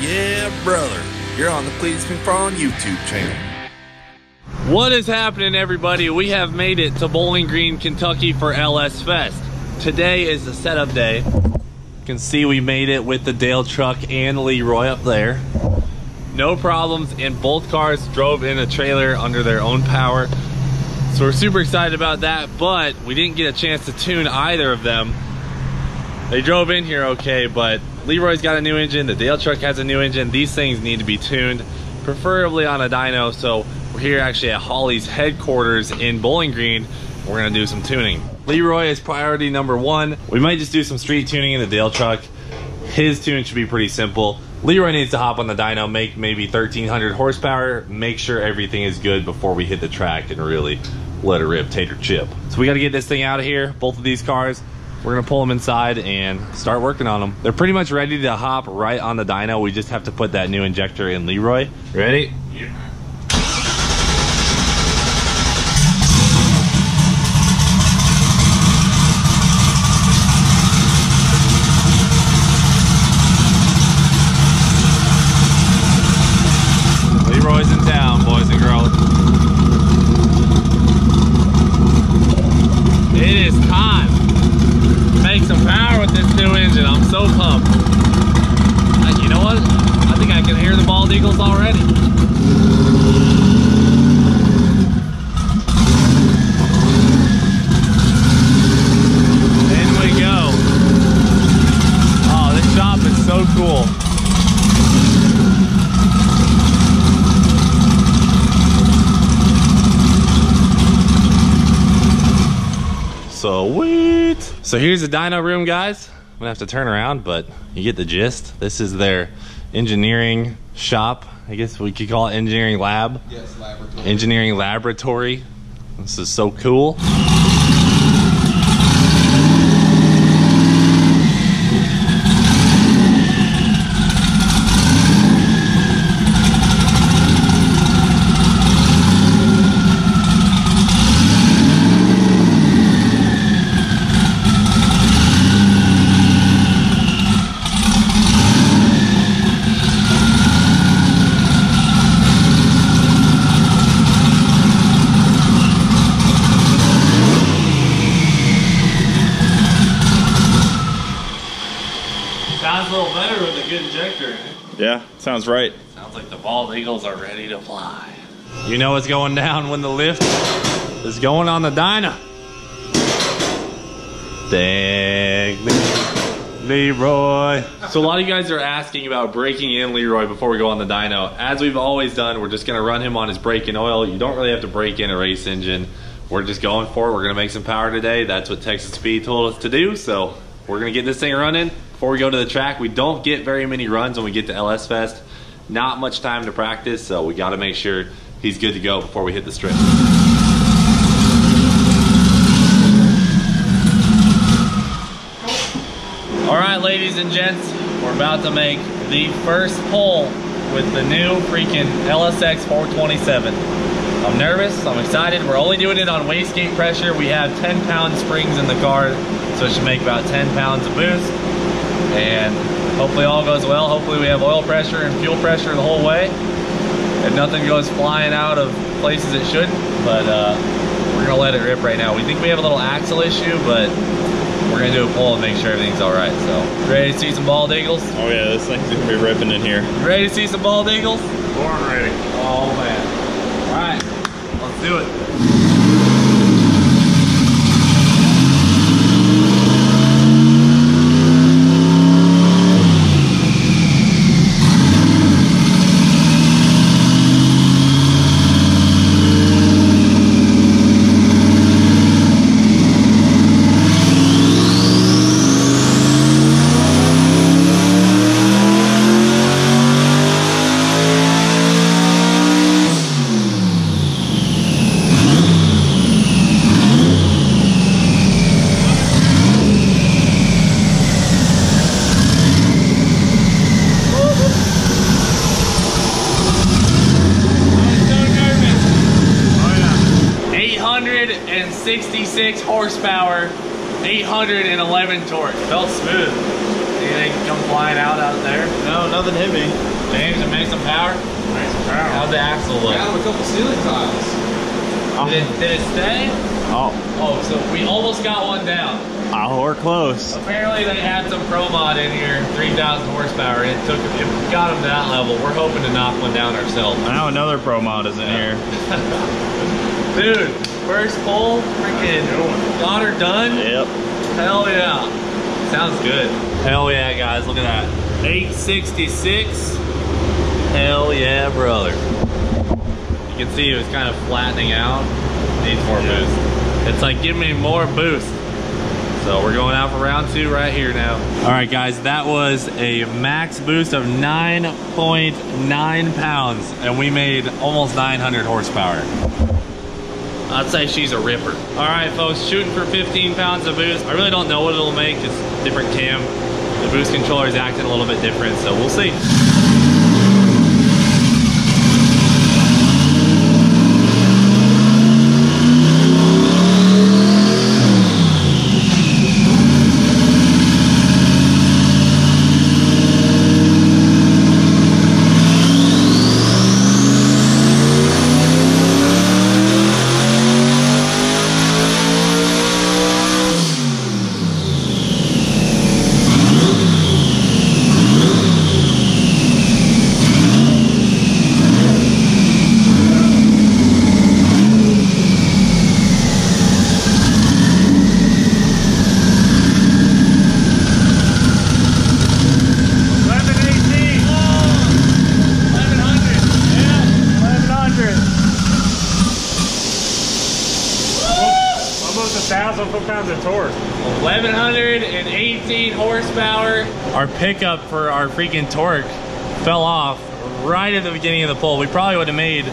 yeah, brother. You're on the Cleetus McFarland YouTube channel. What is happening, everybody? We have made it to Bowling Green, Kentucky for LS Fest. Today is the setup day. You can see we made it with the Dale truck and Leroy up there. No problems, and both cars drove in a trailer under their own power. So we're super excited about that, but we didn't get a chance to tune either of them. They drove in here okay, but Leroy's got a new engine, the Dale truck has a new engine. These things need to be tuned, preferably on a dyno. So we're here actually at Holley's headquarters in Bowling Green. We're gonna do some tuning. Leroy is priority number one. We might just do some street tuning in the Dale truck. His tune should be pretty simple. Leroy needs to hop on the dyno, make maybe 1300 horsepower, make sure everything is good before we hit the track and really let it rip tater chip. So we got to get this thing out of here, both of these cars. We're gonna pull them inside and start working on them. They're pretty much ready to hop right on the dyno. We just have to put that new injector in Leroy. Ready? Yeah. It is time to make some power with this new engine. I'm so pumped. Uh, You know what? I think I can hear the bald eagles already. In we go. Oh, this shop is so cool. Sweet. So here's the dyno room, guys. I'm gonna have to turn around, but you get the gist. This is their engineering shop. I guess we could call it engineering lab. Yes, laboratory. Engineering laboratory. This is so cool. Sounds a little better with a good injector. Yeah, sounds right. Sounds like the bald eagles are ready to fly. You know what's going down when the lift is going on the dyno. Dang, Leroy. So a lot of you guys are asking about breaking in Leroy before we go on the dyno. As we've always done, we're just gonna run him on his brake and oil. You don't really have to break in a race engine. We're just going for it. We're gonna make some power today. That's what Texas Speed told us to do. So we're gonna get this thing running. Before we go to the track, we don't get very many runs when we get to LS Fest. Not much time to practice, so we gotta make sure he's good to go before we hit the strip. All right, ladies and gents, we're about to make the first pull with the new freaking LSX 427. I'm nervous, I'm excited. We're only doing it on wastegate pressure. We have 10 pound springs in the car, so it should make about 10 pounds of boost. And hopefully all goes well. Hopefully we have oil pressure and fuel pressure the whole way. And nothing goes flying out of places it shouldn't, but uh, we're gonna let it rip right now. We think we have a little axle issue, but we're gonna do a pull and make sure everything's all right. So, ready to see some bald eagles? Oh yeah, this thing's gonna be ripping in here. Ready to see some bald eagles? Born ready. Oh man. All right, let's do it. Oh 866 horsepower, 811 torque. Felt smooth. Anything come flying out out there? No, nothing hit me. James, it made some power. Nice power. How'd the axle look? Got a couple ceiling tiles. Did it, did it stay? Oh, Oh, so we almost got one down. oh, we're close. Apparently they had some Pro Mod in here, 3,000 horsepower. It took, it got them to that level. We're hoping to knock one down ourselves. Now another Pro Mod is in here. Dude, first pull, freaking got her done. Yep. Hell yeah. Sounds good. Hell yeah, guys. Look at that. 866. Hell yeah, brother. You can see it was kind of flattening out. Needs more boost. It's like, give me more boost. So we're going out for round two right here now. All right, guys, that was a max boost of 9.9 pounds, and we made almost 900 horsepower. I'd say she's a ripper. All right, folks, shooting for 15 pounds of boost. I really don't know what it'll make. It's different cam. The boost controller is acting a little bit different, so we'll see. A thousand foot-pounds of torque. 1118 horsepower. Our pickup for our freaking torque fell off right at the beginning of the pull. We probably would have made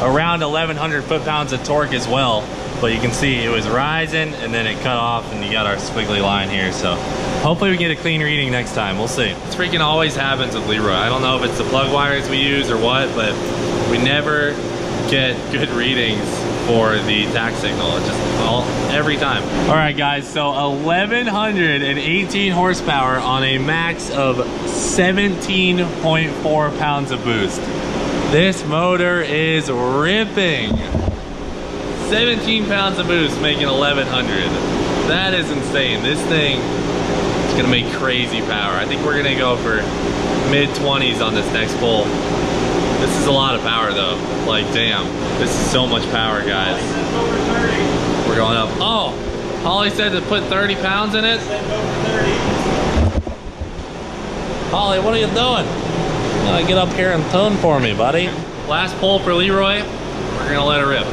around 1100 foot-pounds of torque as well. But you can see it was rising and then it cut off and you got our squiggly line here. So hopefully we get a clean reading next time. We'll see. This freaking always happens with Leroy. I don't know if it's the plug wires we use or what, but we never get good readings for the tach signal. Just all every time. All right, guys. So 1118 horsepower on a max of 17.4 pounds of boost. This motor is ripping. 17 pounds of boost making 1100. That is insane. This thing is gonna make crazy power. I think we're gonna go for mid 20s on this next pull. This is a lot of power though. Like, damn. This is so much power, guys. We're going up. Oh, Holly said to put 30 pounds in it. Holly, what are you doing? Uh, get up here and tone for me, buddy. Last pull for Leroy. We're gonna let it rip.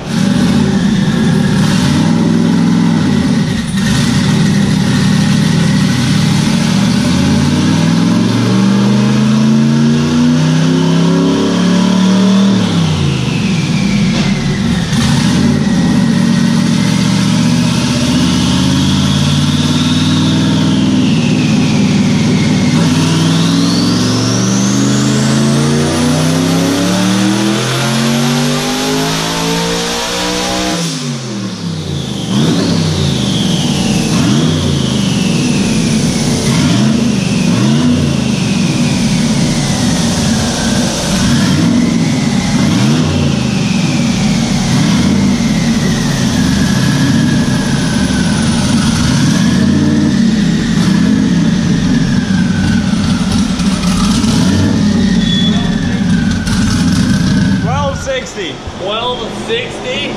Twelve sixty. 1260?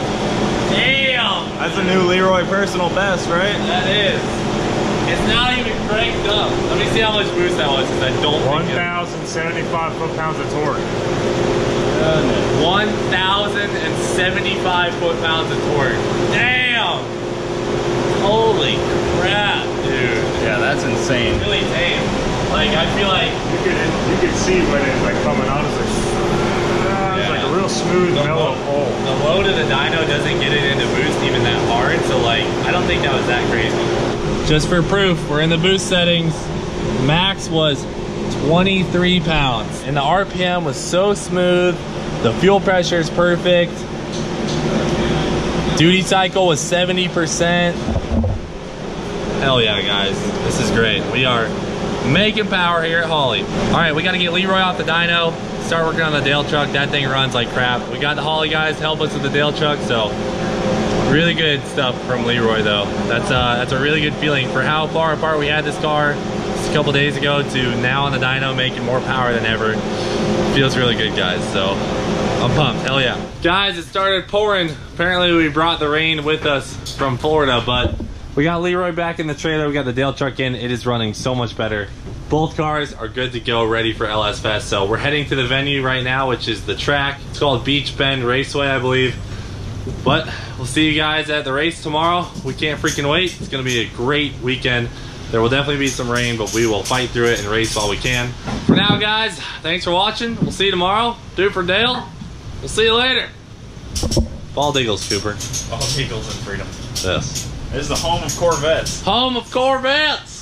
Damn! That's a new Leroy personal best, right? That is. It's not even cranked up. Let me see how much boost that was, because I don't think 1,075 foot-pounds of torque. 1,075 foot-pounds of torque. Damn! Holy crap, dude. Yeah, that's insane. Really tame. Like, I feel like You could you could see when it's like coming on. It's like, uh, it's like Yeah. a real smooth, The mellow the load of the dyno doesn't get it into boost even that hard, so like, I don't think that was that crazy. Just for proof, we're in the boost settings. Max was 23 pounds, and the RPM was so smooth. The fuel pressure is perfect. Duty cycle was 70%. Hell yeah, guys. This is great. We are making power here at Holley. All right, we got to get Leroy off the dyno, start working on the Dale truck. That thing runs like crap. We got the Holley guys to help us with the Dale truck, so really good stuff from Leroy though. That's uh, that's a really good feeling for how far apart we had this car just a couple days ago to now on the dyno making more power than ever. Feels really good, guys. So I'm pumped. Hell yeah. Guys, it started pouring. Apparently we brought the rain with us from Florida, but we got Leroy back in the trailer. We got the Dale truck in. It is running so much better. Both cars are good to go, ready for LS Fest. So we're heading to the venue right now, which is the track. It's called Beach Bend Raceway, I believe. But we'll see you guys at the race tomorrow. We can't freaking wait. It's gonna be a great weekend. There will definitely be some rain, but we will fight through it and race while we can. For now, guys, thanks for watching. We'll see you tomorrow. Do for Dale. We'll see you later. Bald Eagles, Cooper. All Eagles and freedom. Yes. This is the home of Corvettes. Home of Corvettes.